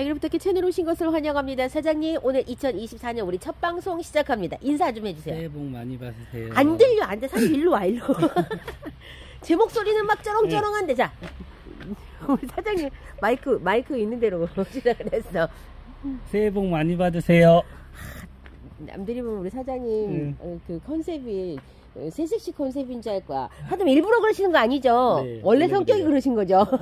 여기부터 이렇게 채널 오신 것을 환영합니다. 사장님, 오늘 2024년 우리 첫 방송 시작합니다. 인사 좀 해주세요. 새해 복 많이 받으세요. 안 들려, 안 돼. 사실 일로 와, 일로. 제 목소리는 막 쩌렁쩌렁한데, 자. 우리 사장님, 마이크, 마이크 있는 대로 시작을 했어. 새해 복 많이 받으세요. 남들이 보면 우리 사장님, 음. 어, 그 컨셉이 어, 새색시 컨셉인 줄 알 거야. 하여튼 일부러 그러시는 거 아니죠? 네, 원래 성격이. 그러신 거죠?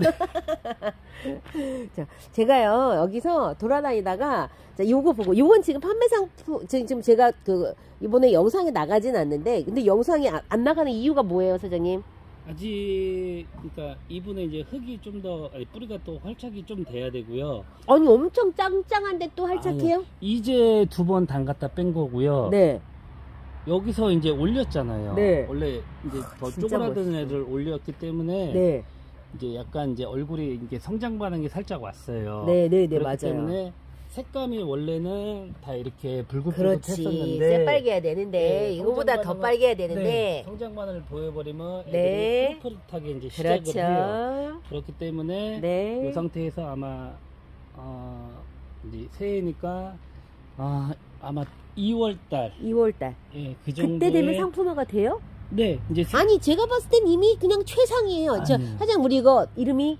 자, 제가요, 여기서 돌아다니다가, 자, 요거 보고, 요건 지금 판매 상품, 지금 제가 그, 이번에 영상에 나가진 않는데, 근데 영상이 아- 안 나가는 이유가 뭐예요, 사장님? 아직 그러니까 이분의 이제 흙이 좀 더 뿌리가 또 활착이 좀 돼야 되고요. 아니, 엄청 짱짱한데 또 활착해요? 아니요. 이제 두 번 담갔다 뺀 거고요. 네. 여기서 이제 올렸잖아요. 네. 원래 이제 더 진짜 쪼그라든 멋있어. 애를 올렸기 때문에 네. 이제 약간 이제 얼굴이 이게 성장 반응이 살짝 왔어요. 네, 네, 네, 그렇기 맞아요. 때문에 색감이 원래는 다 이렇게. 붉은색했었는데 새빨개야 되는데, 네, 이거보다 더 빨개야 되는데, 네, 성장반을 보여버리면 네. 푸릇푸릇하게 이제 시작을 그렇죠. 해요. 그렇기 때문에 네. 이 상태에서 아마 어, 이제 새해니까 아, 아마 2월달 2월달. 예, 그 정도에 그때 되면 상품화가 돼요? 네 이제 새- 아니 제가 봤을 땐 이미 그냥 최상이에요. 저 아니에요. 사장 우리 이거 이름이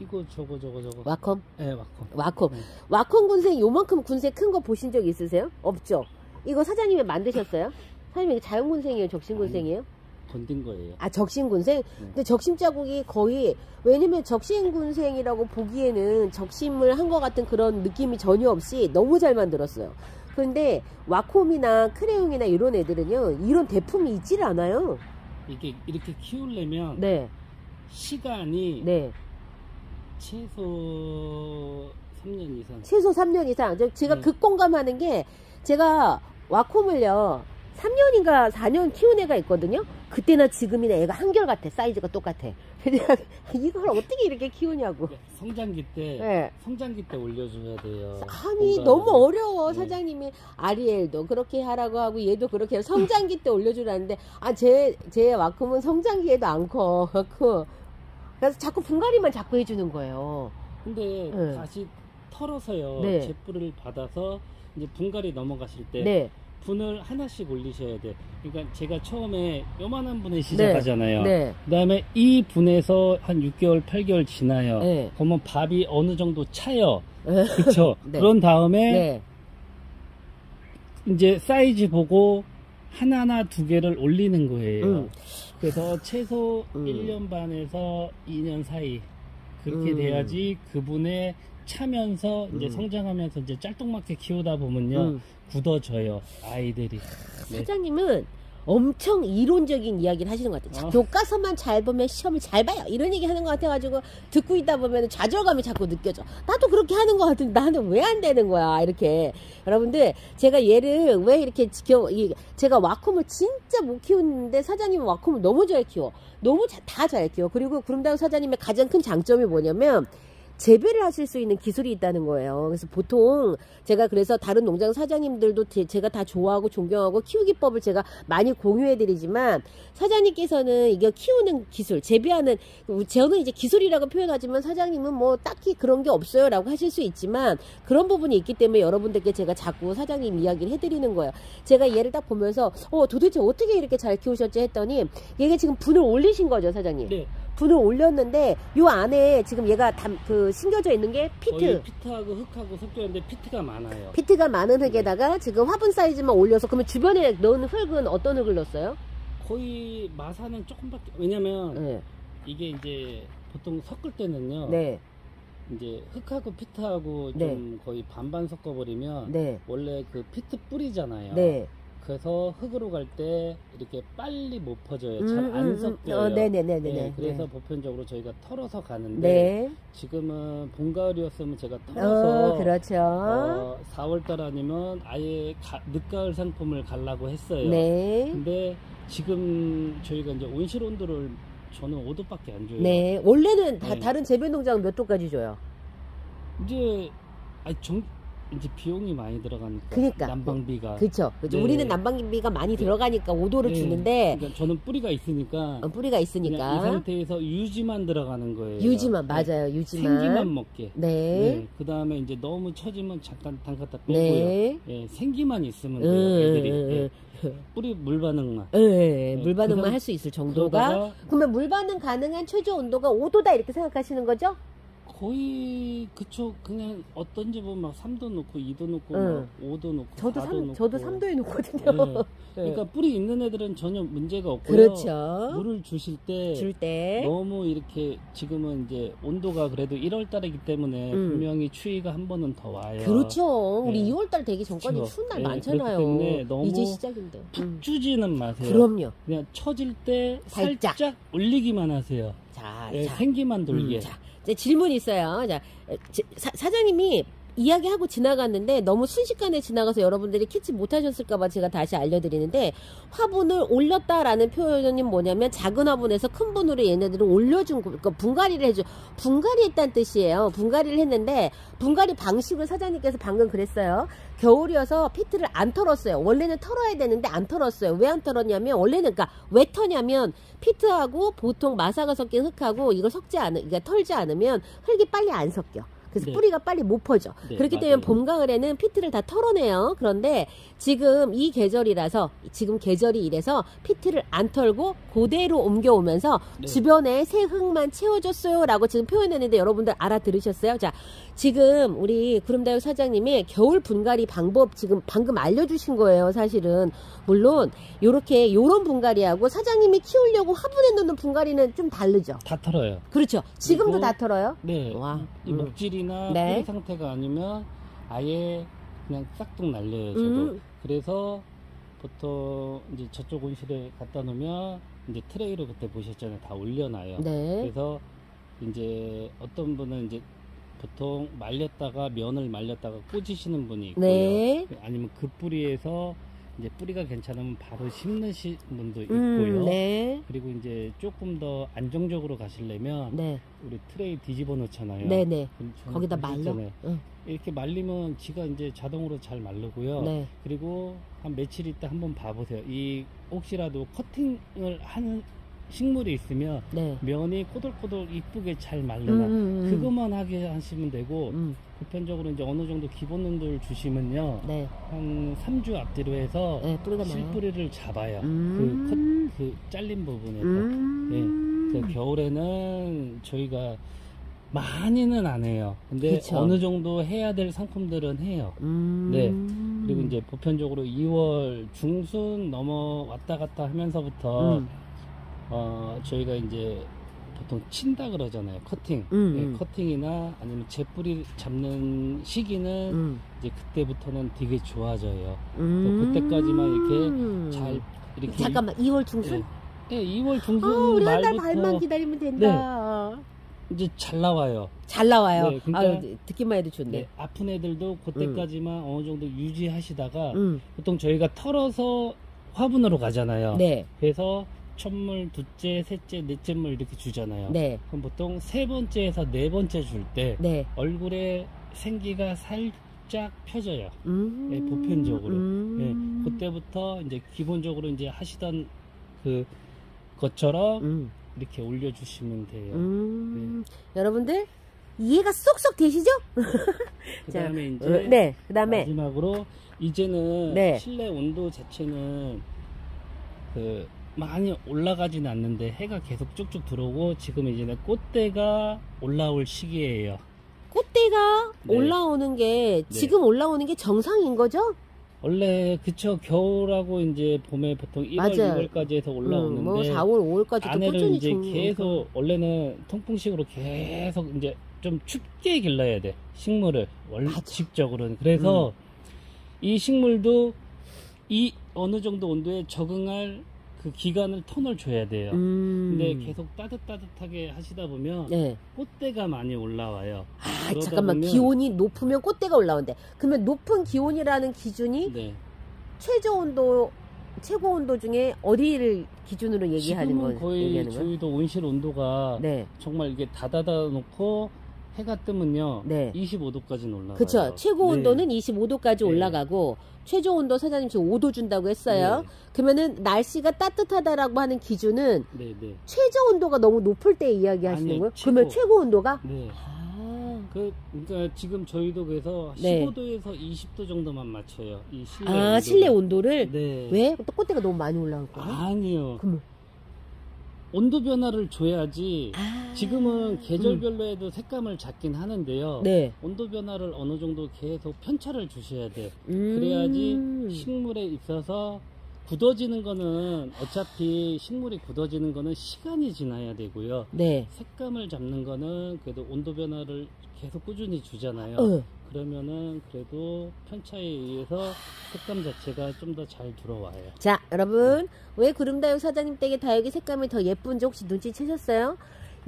이거 저거 저거 저거 와컴 예 맞고 와컴 네. 와컴 군생 요만큼 군생 큰 거 보신 적 있으세요? 없죠. 이거 사장님이 만드셨어요? 사장님 이거 자연 군생이에요, 적신 군생이에요? 건든 거예요. 아 적신 군생? 근데 적심 자국이 거의 왜냐면 적신 군생이라고 보기에는 적심을 한 것 같은 그런 느낌이 전혀 없이 너무 잘 만들었어요. 그런데 와콤이나 크레용이나 이런 애들은요 이런 대품이 있질 않아요. 이게 이렇게 키우려면 네, 시간이 네. 최소 3년 이상. 최소 3년 이상. 저- 제가 네. 극공감하는 게 제가 와콤을요 3년인가 4년 키운 애가 있거든요. 그때나 지금이나 애가 한결같아. 사이즈가 똑같아. 그냥 이걸 어떻게 이렇게 키우냐고. 성장기 때 네. 성장기 때 올려줘야 돼요. 아니 뭔가- 너무 어려워 네. 사장님이 아리엘도 그렇게 하라고 하고 얘도 그렇게 해서 성장기 때 올려주라는데 아제제 와콤은 성장기에도 안 커. 갖고 그래서 자꾸 분갈이만 자꾸 해주는 거예요. 근데 네. 다시 털어서요. 네. 제뿔을 받아서 이제 분갈이 넘어가실 때 네, 분을 하나씩 올리셔야 돼. 그러니까 제가 처음에 요만한 분에 시작하잖아요. 네, 그다음에 이 분에서 한 6개월, 8개월 지나요. 네. 그러면 밥이 어느 정도 차요. 네. 그렇죠. 네. 그런 다음에 네. 이제 사이즈 보고 하나나 두 개를 올리는 거예요. 음. 그래서 최소 음. 1년 반에서 2년 사이 그렇게 음. 돼야지 그분의 차면서 이제 음. 성장하면서 이제 짤뚱맞게 키우다 보면요 음. 굳어져요 아이들이. 네. 사장님은 엄청 이론적인 이야기를 하시는 것 같아요. 자, 어. 교과서만 잘 보면 시험을 잘 봐요. 이런 얘기 하는 것 같아가지고 듣고 있다 보면 좌절감이 자꾸 느껴져. 나도 그렇게 하는 것 같은데 나는 왜 안 되는 거야? 이렇게 여러분들 제가 얘를 왜 이렇게 지켜? 이, 제가 와콤을 진짜 못 키우는데 사장님은 와콤을 너무 잘 키워. 너무 다 잘 키워. 그리고 구름다운 사장님의 가장 큰 장점이 뭐냐면 재배를 하실 수 있는 기술이 있다는 거예요. 그래서 보통 제가 그래서 다른 농장 사장님들도 제- 제가 다 좋아하고 존경하고 키우기법을 제가 많이 공유해드리지만 사장님께서는 이거 키우는 기술, 재배하는 저는 이제 기술이라고 표현하지만 사장님은 뭐 딱히 그런 게 없어요 라고 하실 수 있지만 그런 부분이 있기 때문에 여러분들께 제가 자꾸 사장님 이야기를 해드리는 거예요. 제가 얘를 딱 보면서 어 도대체 어떻게 이렇게 잘 키우셨지 했더니 얘가 지금 분을 올리신 거죠, 사장님. 네, 분을 올렸는데 요 안에 지금 얘가 담, 그 심겨져 있는 게 피트 피트하고 흙하고 섞여 있는데 피트가 많아요. 피트가 많은 흙에다가 지금 화분 사이즈만 올려서 그러면 주변에 넣은 흙은 어떤 흙을 넣었어요? 거의 마사는 조금밖에 왜냐면 네. 이게 이제 보통 섞을 때는요. 네. 이제 흙하고 피트하고 네. 좀 거의 반반 섞어버리면 네. 원래 그 피트 뿌리잖아요. 네. 그래서 흙으로 갈 때 이렇게 빨리 못 퍼져요. 음, 잘안 음, 음. 섞여요. 어, 네네네네네. 네, 그래서 네. 보편적으로 저희가 털어서 가는데 네. 지금은 봄 가을이었으면 제가 어, 털어서 그렇죠. 어, 4월달 아니면 아예 가- 늦가을 상품을 가려고 했어요. 네. 근데 지금 저희가 이제 온실 온도를 저는 5도밖에 안 줘요. 네. 원래는 다, 네. 다른 재배 농장 몇 도까지 줘요? 이제 아니 정 이제 비용이 많이 들어가니까 그러니까. 난방비가 그렇죠. 그죠. 네. 우리는 난방비가 많이 들어가니까 5도를 네. 주는데 그러니까 저는 뿌리가 있으니까 어, 뿌리가 그냥 이 있으니까 상태에서 유지만 들어가는 거예요. 유지만 네. 맞아요. 유지만. 생기만 먹게. 네. 네. 그 다음에 이제 너무 처지면 잠깐 담갔다 빼고요. 네. 예, 생기만 있으면 돼요. 음, 애들이 음, 예, 뿌리 물 반응만. 예, 예, 네, 물 반응만 할 수 있을 정도가 그러면 물 반응 가능한 최저 온도가 5도다 이렇게 생각하시는 거죠? 거의 그쪽 그냥 어떤 집은 막 3도 넣고 2도 넣고 응. 막 5도 넣고 저도 4도 3 넣고. 저도 3도에 놓거든요. 네. 그러니까 뿌리 있는 애들은 전혀 문제가 없고요. 그렇죠. 물을 주실 때 줄 때. 너무 이렇게 지금은 이제 온도가 그래도 1월 달이기 때문에 음. 분명히 추위가 한 번은 더 와요. 그렇죠. 우리 네. 2월 달 되기 전까지 그렇죠. 추운 날 네, 많잖아요. 너무 이제 시작인데. 음. 푹 주지는 마세요. 그럼요. 그냥 처질 때 살짝. 살짝, 올리기만 하세요. 자, 예, 자. 생기만 돌게. 음, 자, 질문 있어요. 자, 사, 사장님이 이야기하고 지나갔는데 너무 순식간에 지나가서 여러분들이 캐치 못하셨을까봐 제가 다시 알려드리는데 화분을 올렸다라는 표현이 뭐냐면 작은 화분에서 큰 분으로 얘네들을 올려준 거, 그러니까 분갈이를 해줘 분갈이 했다는 뜻이에요. 분갈이를 했는데 분갈이 방식을 사장님께서 방금 그랬어요. 겨울이어서 피트를 안 털었어요. 원래는 털어야 되는데 안 털었어요. 왜 안 털었냐면 원래는 그러니까 왜 터냐면 피트하고 보통 마사가 섞인 흙하고 이걸 섞지 않으 그러니까 털지 않으면 흙이 빨리 안 섞여. 그래서 네. 뿌리가 빨리 못 퍼져. 네, 그렇기 때문에 맞아요. 봄 가을에는 피트를 다 털어내요. 그런데 지금 이 계절이라서 지금 계절이 이래서 피트를 안 털고 그대로 옮겨오면서 네. 주변에 새 흙만 채워줬어요 라고 지금 표현했는데 여러분들 알아들으셨어요? 자, 지금 우리 구름다육 사장님이 겨울 분갈이 방법 지금 방금 알려주신 거예요. 사실은 물론 요렇게 요런 분갈이하고 사장님이 키우려고 화분에 넣는 분갈이는 좀 다르죠. 다 털어요. 그렇죠. 지금도 그리고 다 털어요. 네. 와, 이 음. 목질이 나 네. 뿌리 상태가 아니면 아예 그냥 싹둑 날려요. 저도. 음. 그래서 보통 이제 저쪽 온실에 갖다 놓으면 이제 트레이로 그때 보셨잖아요. 다 올려놔요. 네. 그래서 이제 어떤 분은 이제 보통 말렸다가 면을 말렸다가 꽂으시는 분이 있고요. 네. 아니면 그 뿌리에서 이제 뿌리가 괜찮으면 바로 심으신 분도 음, 있고요. 네. 그리고 이제 조금 더 안정적으로 가시려면 네. 우리 트레이 뒤집어 놓잖아요. 네, 네. 저는 거기다 말려. 응. 이렇게 말리면 지가 이제 자동으로 잘 마르고요. 네. 그리고 한 며칠 있다 한번 봐보세요. 이 혹시라도 커팅을 하는 식물이 있으면 네. 면이 꼬들꼬들 이쁘게 잘 마르나 음, 음, 음. 그것만 하게 하시면 되고 음, 보편적으로 이제 어느 정도 기본 농도를 주시면요 네. 한 3주 앞뒤로 해서 네, 뿌리가 나요. 실뿌리를 잡아요 음. 그, 컷, 그 잘린 부분에서 음. 그래서 겨울에는 저희가 많이는 안 해요 근데 그쵸. 어느 정도 해야 될 상품들은 해요 음. 네. 그리고 이제 보편적으로 2월 중순 넘어 왔다 갔다 하면서부터 음. 어, 저희가 이제 보통 친다 그러잖아요. 커팅. 음, 예, 음. 커팅이나 아니면 재뿌리 잡는 시기는 음. 이제 그때부터는 되게 좋아져요. 음. 그때까지만 이렇게 잘 이렇게 잠깐만 2월 중순? 예, 예, 2월 중순 아, 우리 한달 말부터 반만 기다리면 된다. 이제 잘 나와요. 잘 나와요. 네, 그러니까- 아유, 듣기만 해도 좋네. 네, 아픈 애들도 그때까지만 어느 정도 유지하시다가 음. 보통 저희가 털어서 화분으로 가잖아요. 네. 그래서 첫물, 두째, 셋째, 넷째 물 이렇게 주잖아요. 네. 그럼 보통 세 번째에서 네 번째 줄 때 네. 얼굴에 생기가 살짝 펴져요. 음. 네, 보편적으로. 음. 네, 그때부터 이제 기본적으로 이제 하시던 그 것처럼 음. 이렇게 올려주시면 돼요. 음. 여러분들 이해가 쏙쏙 되시죠? 그 다음에 이제 어, 네. 그다음에 마지막으로 이제는 네. 실내 온도 자체는 그 많이 올라가지는 않는데 해가 계속 쭉쭉 들어오고 지금 이제는 꽃대가 올라올 시기예요. 꽃대가 네. 올라오는 게 네. 지금 올라오는 게 정상인 거죠? 원래 그쵸 겨울하고 이제 봄에 보통 1월, 맞아요. 2월까지 해서 올라오는데 음, 뭐 4월, 5월까지도 안에를 이제. 계속 원래는 통풍식으로 계속 이제 좀 춥게 길러야 돼 식물을 원칙적으로는 그래서 이 식물도 이 어느 정도 온도에 적응할 그 기간을 톤을 줘야 돼요. 음. 근데 계속 따뜻따뜻하게 하시다 보면 네. 꽃대가 많이 올라와요. 아, 잠깐만. 보면- 기온이 높으면 꽃대가 올라온대. 그러면 높은 기온이라는 기준이 네. 최저 온도, 최고 온도 중에 어디를 기준으로 얘기하는 지금은 거 거의 거예요? 저희도 온실 온도가 네. 정말 이게 닫아다 놓고 해가 뜨면요. 네. 25도까지는 올라가요. 그쵸. 최고 네. 온도는 25도까지 네. 올라가고, 최저 온도 사장님 지금 5도 준다고 했어요. 네. 그러면은 날씨가 따뜻하다라고 하는 기준은 네, 네. 최저 온도가 너무 높을 때 이야기 하시는 아니요, 거예요? 최고. 그러면 최고 온도가? 네. 아, 그, 그러니까 지금 저희도 그래서 네. 15도에서 20도 정도만 맞춰요. 이 실내 아 온도가. 실내 온도를? 네. 왜? 또 꽃대가 너무 많이 올라올 거예요? 아니요. 그러면 온도 변화를 줘야지. 아. 지금은 계절별로 해도 색감을 잡긴 하는데요. 네. 온도 변화를 어느 정도 계속 편차를 주셔야 돼. 음. 그래야지 식물에 있어서 굳어지는 거는 어차피 식물이 굳어지는 거는 시간이 지나야 되고요. 네. 색감을 잡는 거는 그래도 온도 변화를 계속 꾸준히 주잖아요. 어. 그러면은 그래도 편차에 의해서 색감 자체가 좀 더 잘 들어와요. 자, 여러분. 왜 구름다육 사장님 댁의 다육이 색감이 더 예쁜지 혹시 눈치채셨어요?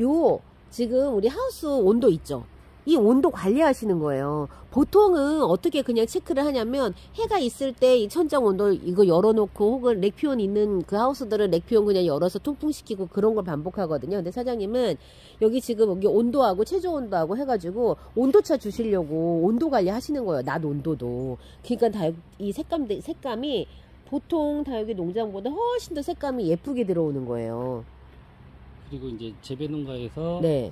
요, 지금 우리 하우스 온도 있죠? 이 온도 관리하시는 거예요. 보통은 어떻게 그냥 체크를 하냐면 해가 있을 때 이 천장 온도 이거 열어놓고 혹은 렉피온 있는 그 하우스들은 렉피온 그냥 열어서 통풍시키고 그런 걸 반복하거든요. 근데 사장님은 여기 지금 여기 온도하고 최저 온도하고 해가지고 온도차 주시려고 온도 관리 하시는 거예요. 낮 온도도. 그러니까 다육 이 색감 색감이 보통 다육이 농장보다 훨씬 더 색감이 예쁘게 들어오는 거예요. 그리고 이제 재배 농가에서 네,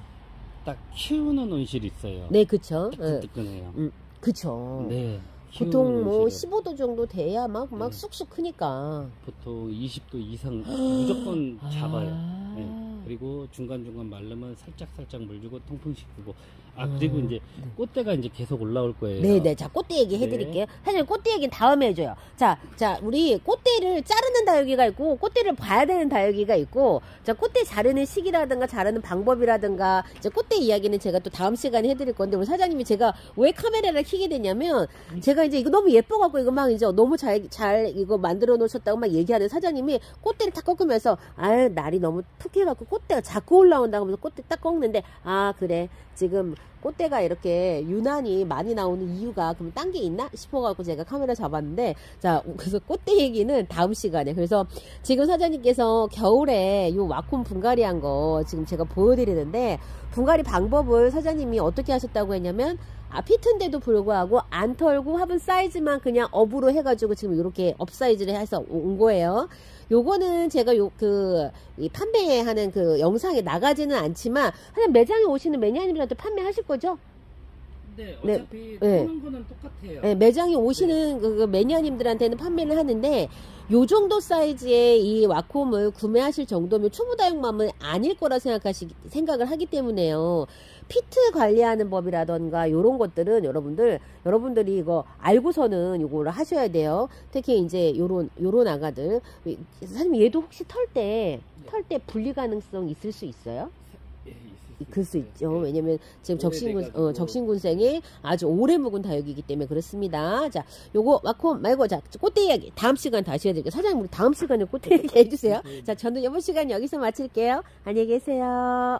딱 키우는 온실이 있어요. 네, 그쵸. 네. 뜨끈뜨끈해요. 그쵸. 네. 보통 뭐 온실은 15도 정도 돼야 막, 막 네. 쑥쑥 크니까. 보통 20도 이상 무조건 잡아요. 아. 네. 그리고 중간중간 마르면 살짝살짝 물 주고 통풍 시키고 아 음, 그리고 이제 네. 꽃대가 이제 계속 올라올 거예요. 네네. 자, 꽃대 얘기 네. 해드릴게요. 사실 꽃대 얘기는 다음에 해줘요. 자, 자, 우리 꽃대를 자르는 다육이가 있고, 꽃대를 봐야 되는 다육이가 있고, 자, 꽃대 자르는 시기라든가, 자르는 방법이라든가, 이제 꽃대 이야기는 제가 또 다음 시간에 해드릴 건데, 우리 사장님이 제가 왜 카메라를 켜게 됐냐면, 제가 이제 이거 너무 예뻐갖고, 이거 막 이제 너무 잘, 잘 이거 만들어 놓으셨다고 막 얘기하는 사장님이 꽃대를 탁 꺾으면서, 아유, 날이 너무 푹 해갖고 꽃대가 자꾸 올라온다고 하면서 꽃대 딱 꺾는데, 아, 그래. 지금 꽃대가 이렇게 유난히 많이 나오는 이유가 그럼 딴 게 있나 싶어갖고 제가 카메라 잡았는데 자 그래서 꽃대 얘기는 다음 시간에 그래서 지금 사장님께서 겨울에 요 와콤 분갈이 한 거 지금 제가 보여드리는데 분갈이 방법을 사장님이 어떻게 하셨다고 했냐면 아 피트인데도 불구하고 안 털고 화분 사이즈만 그냥 up으로 해가지고 지금 이렇게 up 사이즈를 해서 온 거예요. 요거는 제가 요 그 판매하는 그 영상에 나가지는 않지만 그냥 매장에 오시는 매니아님들한테 판매하실 거죠? 네, 네. 어차피 네. 토는 거는 똑같아요. 네, 매장에 오시는 그, 그 매니아님들한테는 판매를 하는데 요 정도 사이즈의 이 와콤을 구매하실 정도면 초보다육맘은 아닐 거라 생각하시 생각을 하기 때문에요. 피트 관리하는 법이라던가 요런 것들은 여러분들 여러분들이 이거 알고서는 요거를 하셔야 돼요. 특히 이제 요런 요런 아가들 사장님 얘도 혹시 털 때 털 때 분리 가능성 있을 수 있어요? 예, 수 그럴 수 있어요. 있죠. 네. 왜냐면 지금 적신군. 어, 적신군생이 아주 오래 묵은 다육이기 때문에 그렇습니다. 자, 요거 와콤 말고, 자, 꽃대 이야기 다음 시간 다시 해드릴게요. 사장님, 우리 다음 시간에 꽃대 이야기 해주세요. 네. 자, 저는 이번 시간 여기서 마칠게요. 안녕히 계세요.